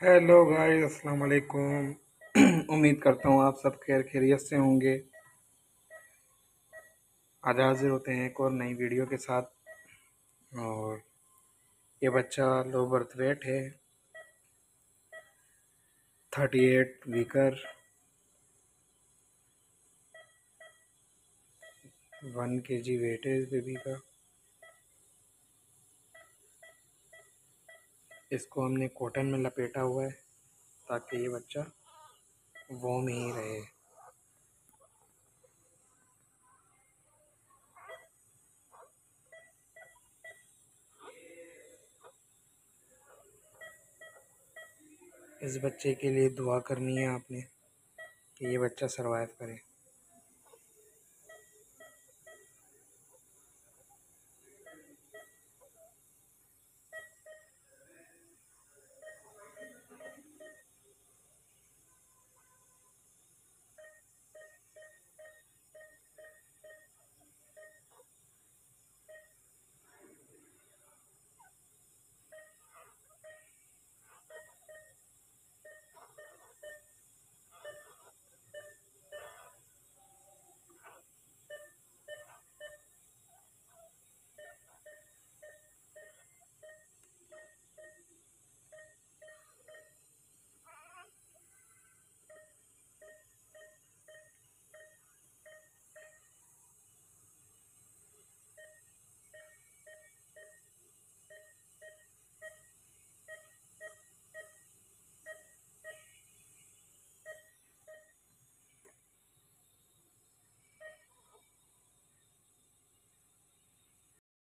Hello guys अस्सलाम वालेकुम उम्मीद करता हूँ आप सब खैर खैरियत से होंगे आज हाजिर होते हैं एक और नई वीडियो के साथ और ये बच्चा लो बर्थ वेट है thirty eight weeker one K G इस बेबी का इसको हमने कॉटन में लपेटा हुआ है, ताकि ये बच्चा वो में ही रहे। इस बच्चे के लिए दुआ करनी है आपने कि ये बच्चा सरवाइव करे।